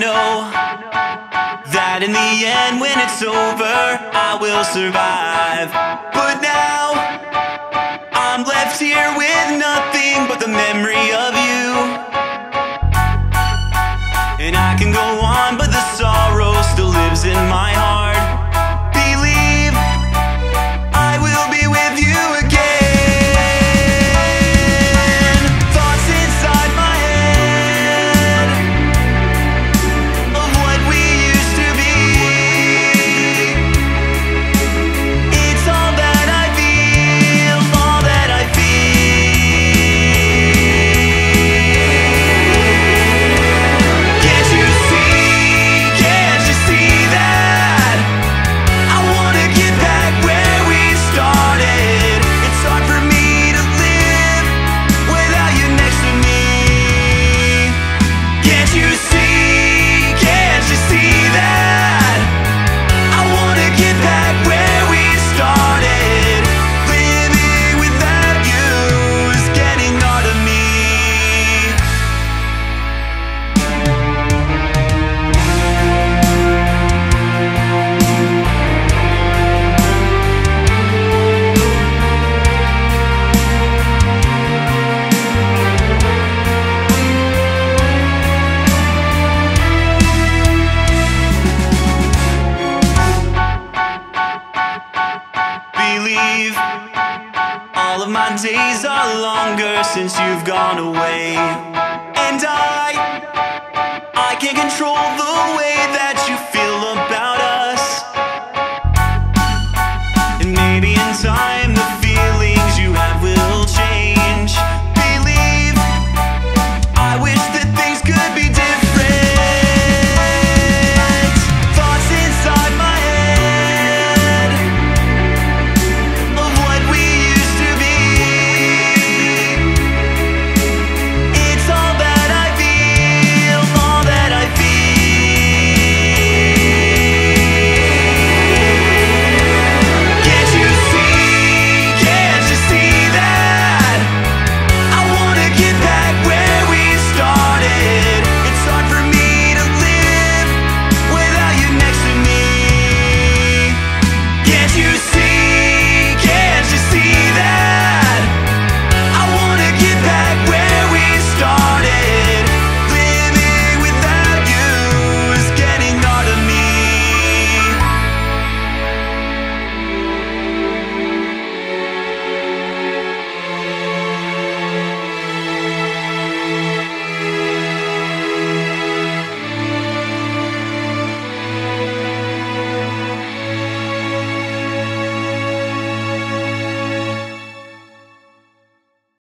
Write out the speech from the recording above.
know that in the end, when it's over, I will survive. But now, I'm left here with nothing but the memory of you. And I can go on, but the sorrow still lives in my heart. All of my days are longer since you've gone away. And i i can't control the way that you feel